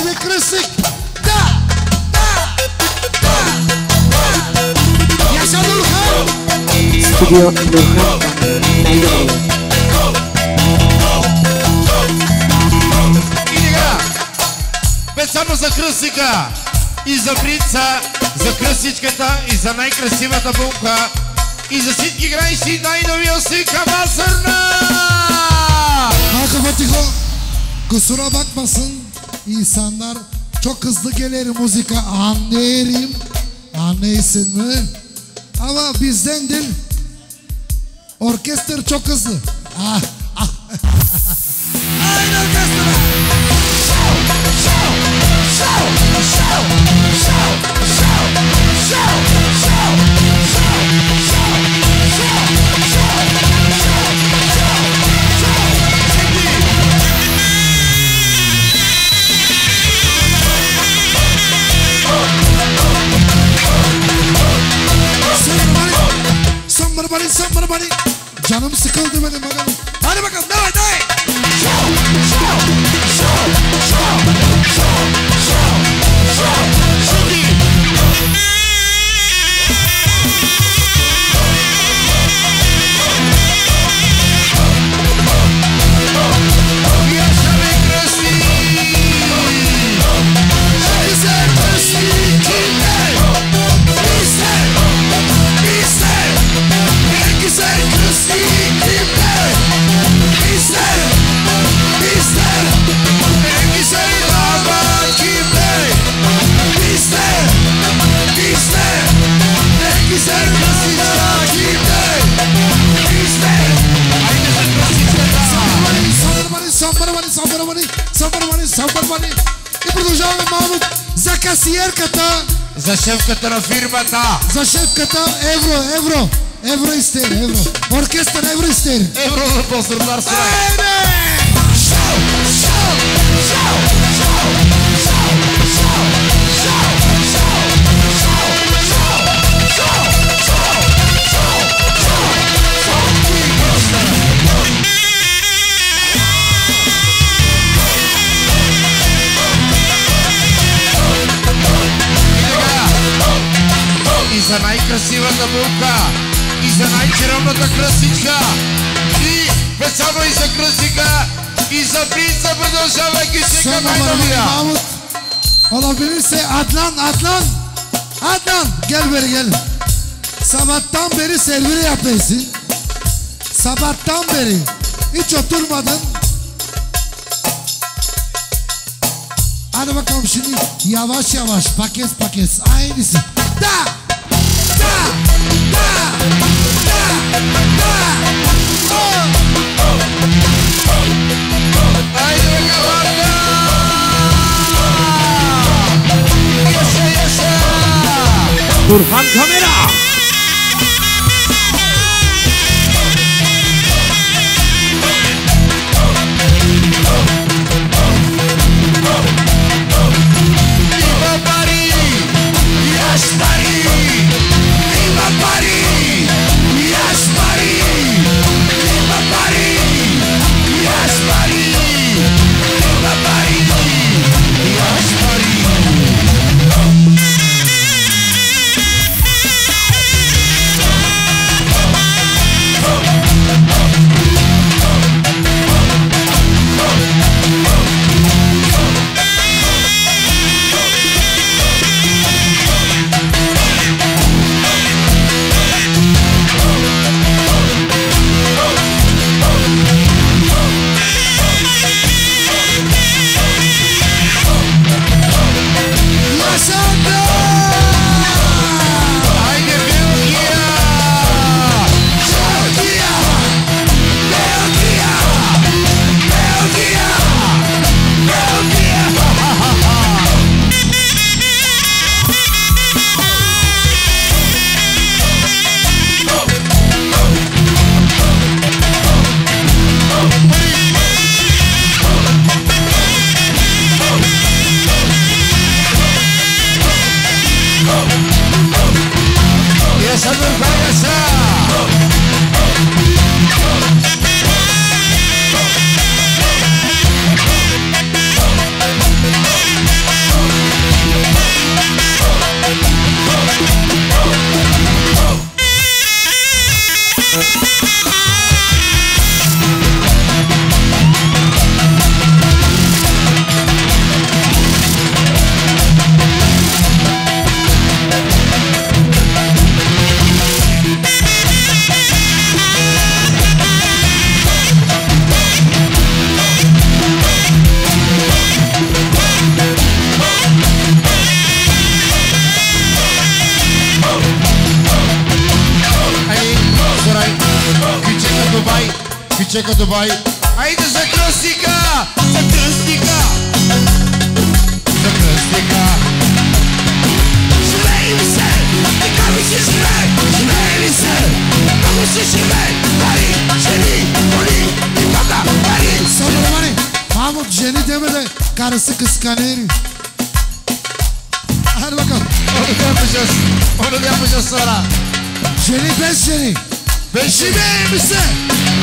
Айде, кръсик! Да! Да! Да! Я съм Нурхан! Студио Нурхан. Най-добре. Специално за кръсика и за принца, за кръсичката и за най-красивата булка и за всички граници най-новия си Кабасърна! Малко по-тихо! Косура Бакбасън! İnsanlar çok hızlı gelir müzika anlayırım. Anlayısın mı? Ama bizdendir. Orkestra çok hızlı. Ah, somebody, somebody. Canım sıkıldı benim bakalım. Hadi bakalım devam devam. Yaşa Мамут за касиерката, За шефката на фирмата! за шефката Евро, Евро, Евро Истер, Евро. Оркестър Евро Истер. Евро на Босърдар Срай! за най-красивата булка! И за най-червената кръстичка! И специално и за кръстника! И за принца продължавайки се Son към numaramı най-новия! Mahmut. Olabilirse Adnan, Adnan. Adnan gel beri gel. Sabahtan beri servire yapıyorsun. Sabahtan beri. Hiç oturmadın. Hadi bakalım şimdi yavaş yavaş paket paket aynısı. Da! Burhan kamera Deixa meu чека Дубай. Айде за кръстника! За кръстника! За кръстника! Живей ми се, така ми се живее, живее ми се, много се живее, пари, жени, коли и вода, пари. Соболевани, Mahmut jeni deme de karısı kıskanıyor. Hadi bakalım. Onu da yapacağız. Onu da yapacağız sonra. Jeni bez jeni. Beşi Живее ми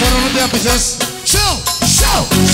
Sonra onu da yapacağız. Show, show, show, show,